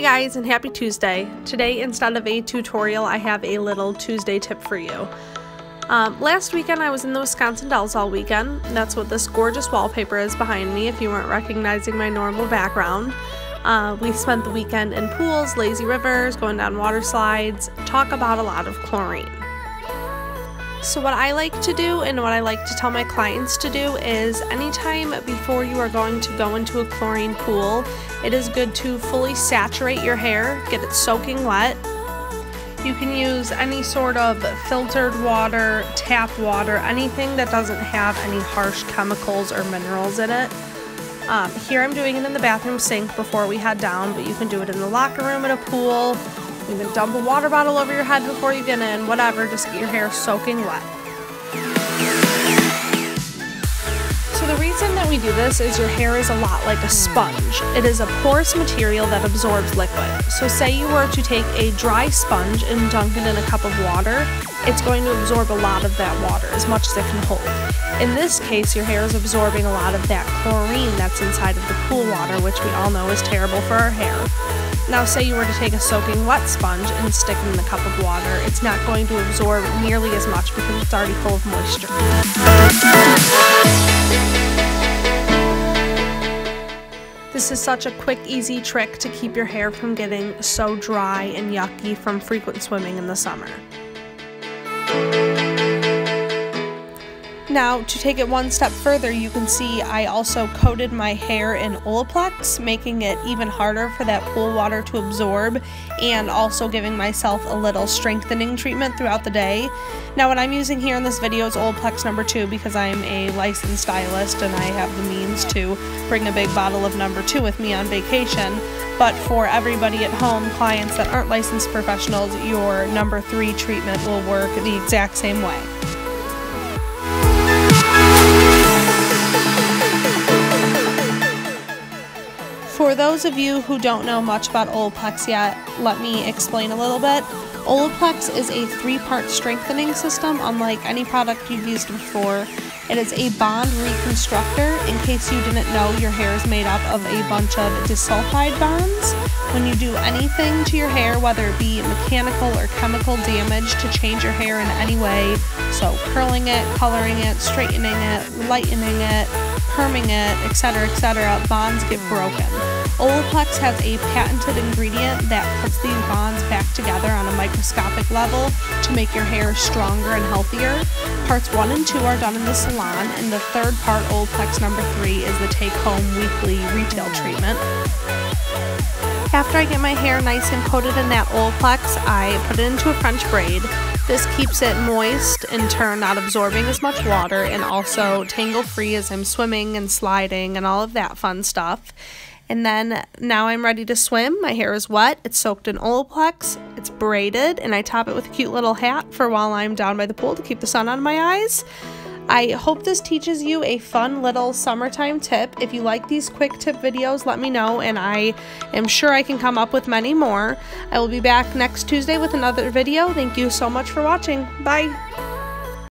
Guys and happy Tuesday. Today instead of a tutorial I have a little Tuesday tip for you. Um, last weekend I was in the Wisconsin Dells all weekend. That's what this gorgeous wallpaper is behind me if you weren't recognizing my normal background. Uh, we spent the weekend in pools, lazy rivers, going down water slides, talk about a lot of chlorine. So what I like to do and what I like to tell my clients to do is anytime before you are going to go into a chlorine pool, it is good to fully saturate your hair, get it soaking wet. You can use any sort of filtered water, tap water, anything that doesn't have any harsh chemicals or minerals in it. Um, here I'm doing it in the bathroom sink before we head down, but you can do it in the locker room at a pool, can dump a water bottle over your head before you get in, whatever, just get your hair soaking wet. So the reason that we do this is your hair is a lot like a sponge. It is a porous material that absorbs liquid. So say you were to take a dry sponge and dunk it in a cup of water, it's going to absorb a lot of that water, as much as it can hold. In this case, your hair is absorbing a lot of that chlorine that's inside of the pool water, which we all know is terrible for our hair. Now say you were to take a soaking wet sponge and stick it in a cup of water, it's not going to absorb nearly as much because it's already full of moisture. This is such a quick, easy trick to keep your hair from getting so dry and yucky from frequent swimming in the summer. Now, to take it one step further, you can see I also coated my hair in Olaplex, making it even harder for that pool water to absorb, and also giving myself a little strengthening treatment throughout the day. Now, what I'm using here in this video is Olaplex number two because I'm a licensed stylist and I have the means to bring a big bottle of number two with me on vacation. But for everybody at home, clients that aren't licensed professionals, your number three treatment will work the exact same way. For those of you who don't know much about Olaplex yet, let me explain a little bit. Olaplex is a three-part strengthening system unlike any product you've used before. It is a bond reconstructor. In case you didn't know, your hair is made up of a bunch of disulfide bonds. When you do anything to your hair, whether it be mechanical or chemical damage to change your hair in any way, so curling it, coloring it, straightening it, lightening it, perming it, etc., etc., bonds get broken. Olaplex has a patented ingredient that puts these bonds back together on a microscopic level to make your hair stronger and healthier. Parts 1 and 2 are done in the salon, and the third part, Olaplex number 3, is the take home weekly retail treatment. After I get my hair nice and coated in that Olaplex, I put it into a French braid. This keeps it moist, in turn not absorbing as much water, and also tangle free as I'm swimming and sliding and all of that fun stuff. And then now I'm ready to swim. My hair is wet, it's soaked in Olaplex, it's braided, and I top it with a cute little hat for while I'm down by the pool to keep the sun on my eyes. I hope this teaches you a fun little summertime tip. If you like these quick tip videos, let me know, and I am sure I can come up with many more. I will be back next Tuesday with another video. Thank you so much for watching. Bye!